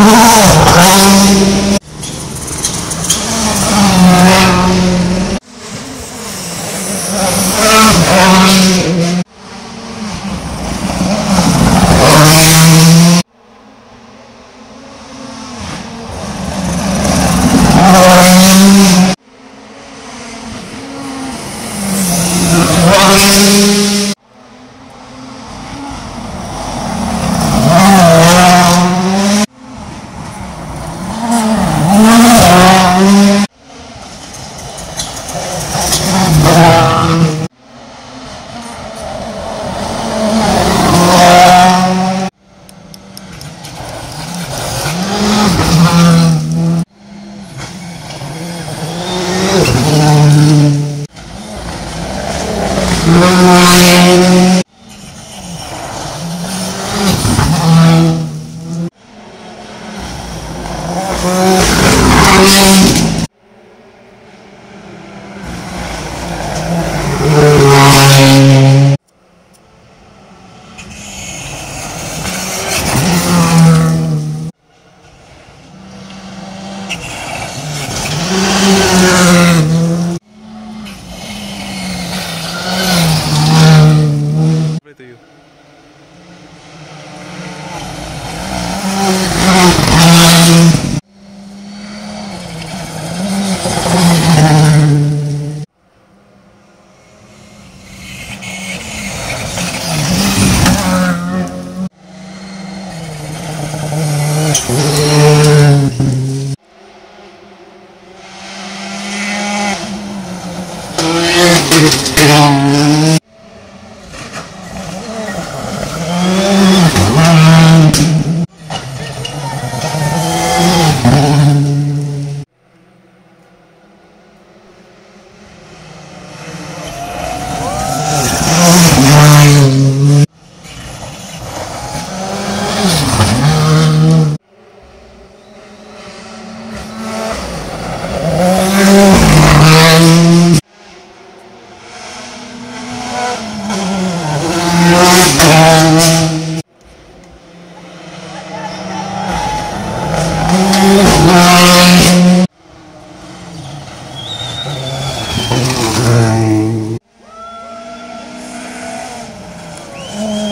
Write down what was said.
Oh! Amen. Yeah. Thank